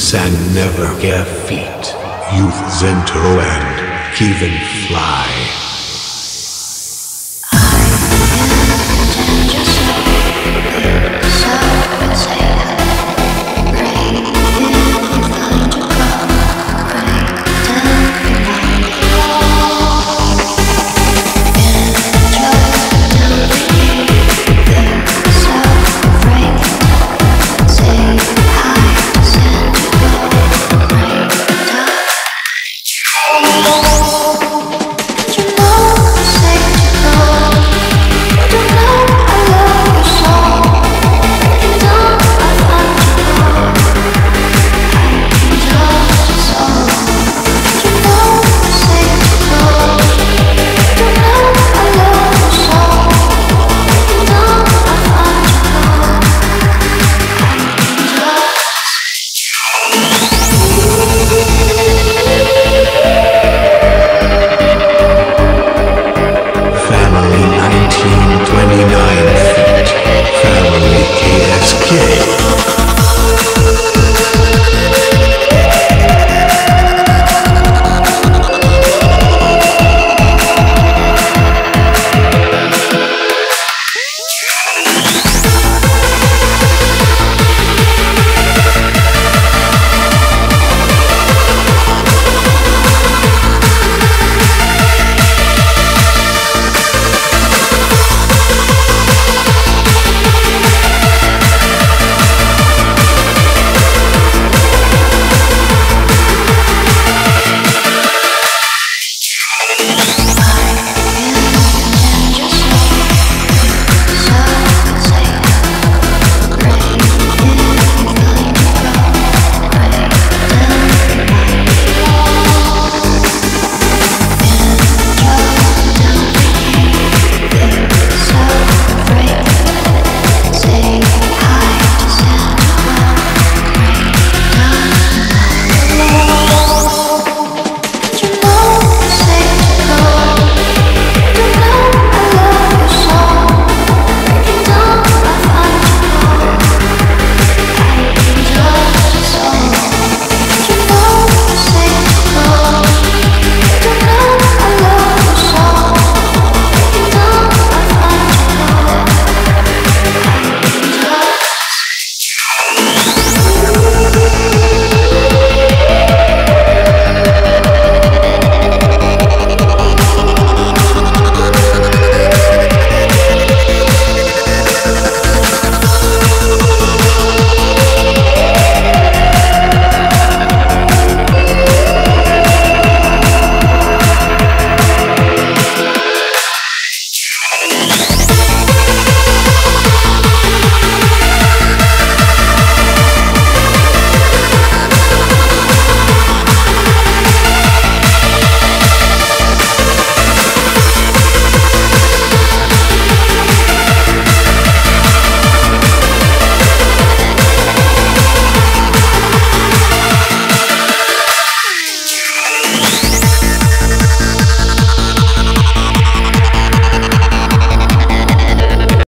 San never get feet. Youth Zentro and even fly.